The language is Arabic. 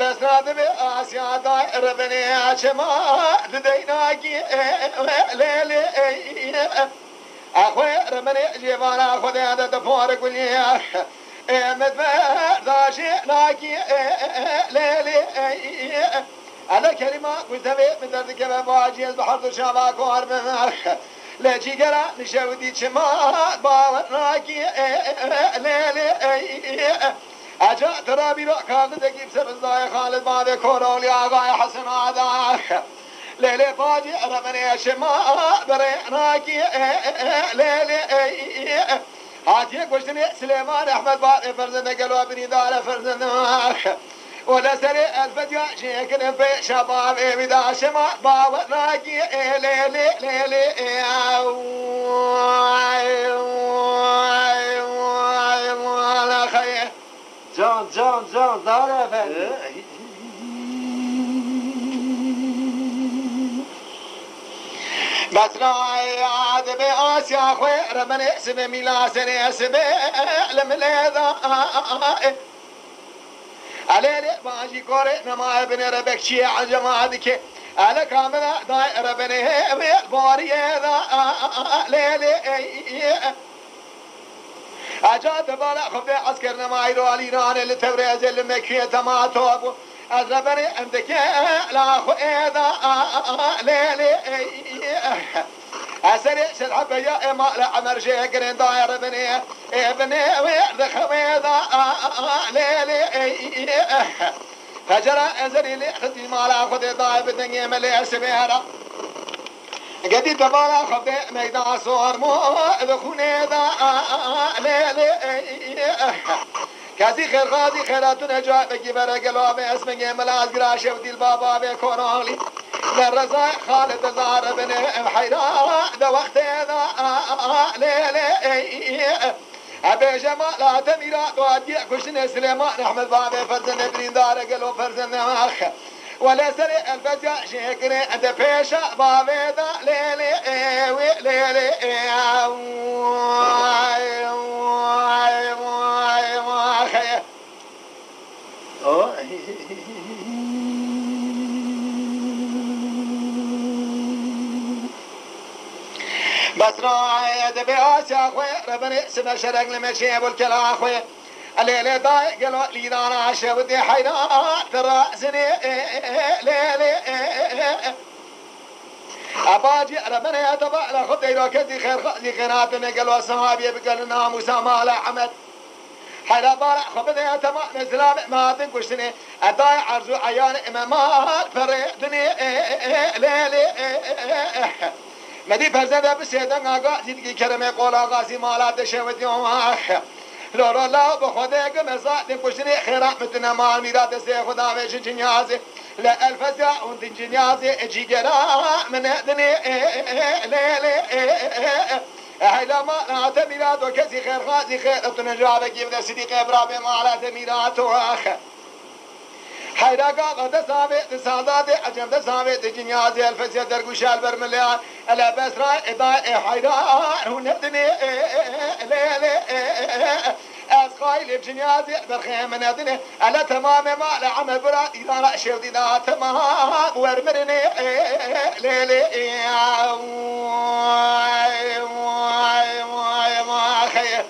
بس نادم آسيا دائر بني شما ديناكي ليلي أخوي رمني جيبانا خذي هذا دفور كلي مدبر داشي لاكي ليلي أنا كلمة قلت من دردك بواجي بحر شما كوار من لجي قرا نشودي شما باور ناكي ليلي اجا ترابي رو خالد دقيب سبزداي خالد بعد كورولي آقای حسن آداخ لیلی باجی رمنی شما بریناکی لیلی هاتي قشتني سليمان احمد بعد فرزنا قالوا بني دار فرزنا ولا سري الفجأة شيكن في شباب بدا شما بابا ناقي ليلي ليلي جان جان جان دار efendim. بسراي عاد بآسيا خوير من اسم ميلاسن اسم لمليذا علي باجي كوري نما ابن ربك شي عجمادك على كامل داير بني باري ذا ليلي اجا تبالا خفي عسكر نما يرو علي نان لتبريز المكيه تماتوب أزربني عندك لا خو إذا ليلي أسري شرحب يا إما لا عمر شيكرين داير بني ابني ويرد خويذا ليلي فجرى أزري لي خدي مالا خدي داير بدنيا ملي سبيرا قدي تبالا خدي ميدان صور مو دخوني ذا ليلي کسی خیر غازی خیراتون اجا بگی برای گلاب اسم گیمل از گراش و دیل بابا به کونالی در رضا خالد زار بن حیرا ده وقت دا لیلی ابي جمالات ميرات وادي كشن سليمان احمد بابي فرزن برين دار قلو فرزن اخ ولا سري الفجع شكري انت بيشا بابي دا ليلي ليلي بس راعي دبي آسيا خوي ربني سما شرق لمشي ابو الكلا خوي الليلة ضايق قالوا لي دانا عشا ودي حينا ترى سني ليلي أباجي ربنا يتبع لخد إلى كدي خير خزي خيراتنا قالوا صحابي بقال ناموسا مالا حمد حيلا بارع خبذ يتما نزلام ما تنكشتني أداي عرزو عيان إمامات فريدني ليلي مدی فرزند بسیدن آقا دیدگی کرمه قول آقاسی مالات شوید یوم آخ لورا لا بخوده که مساعد کشنی خیرات متنا مال میرات سی خدا ویش جنیازی لألفزا اون جنیازی اجی گرا من دنی لیلی هیلا ما نعت میرات و کسی خیر خازی خیر اتنا جواب گیب صدیق ابراب مالات میرات و آخر حيراقا قد سابت سادات عجم سابت جنياز الفسيا درقوش البرمليان الا بس راي اضاء حيران وندني از قايل بجنيازي برخيم ندني الا تمام ما لعمل برا اذا لا شودي دا تمام ورمرني ليلي خير